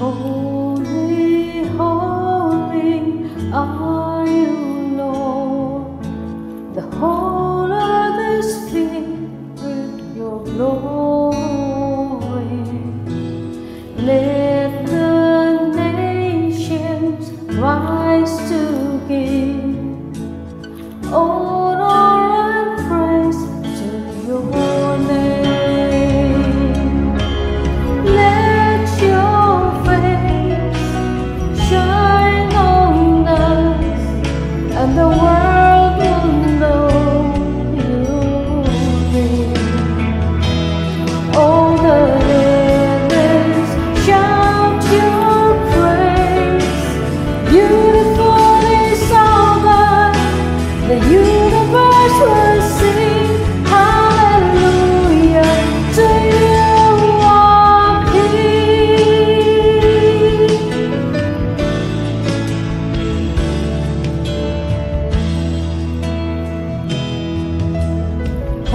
Holy,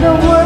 the world